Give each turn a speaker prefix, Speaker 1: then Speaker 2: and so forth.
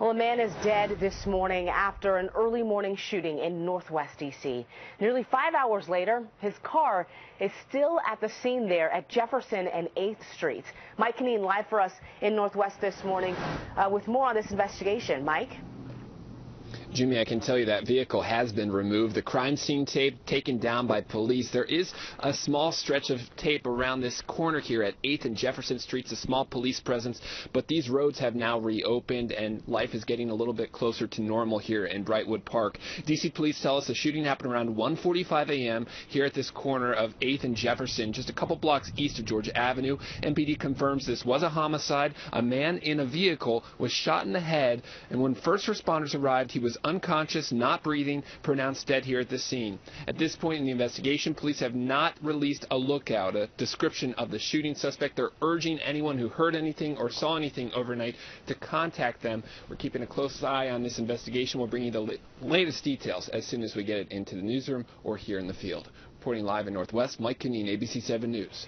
Speaker 1: Well, a man is dead this morning after an early morning shooting in northwest D.C. Nearly five hours later, his car is still at the scene there at Jefferson and 8th Street. Mike Conneen live for us in Northwest this morning uh, with more on this investigation. Mike?
Speaker 2: Jimmy, I can tell you that vehicle has been removed. The crime scene tape taken down by police. There is a small stretch of tape around this corner here at 8th and Jefferson Streets, a small police presence, but these roads have now reopened and life is getting a little bit closer to normal here in Brightwood Park. DC police tell us the shooting happened around 1:45 a.m. here at this corner of 8th and Jefferson, just a couple blocks east of Georgia Avenue. MPD confirms this was a homicide. A man in a vehicle was shot in the head, and when first responders arrived, he was unconscious, not breathing, pronounced dead here at the scene. At this point in the investigation, police have not released a lookout, a description of the shooting suspect. They're urging anyone who heard anything or saw anything overnight to contact them. We're keeping a close eye on this investigation. We'll bring you the latest details as soon as we get it into the newsroom or here in the field. Reporting live in Northwest, Mike Conneen, ABC 7 News.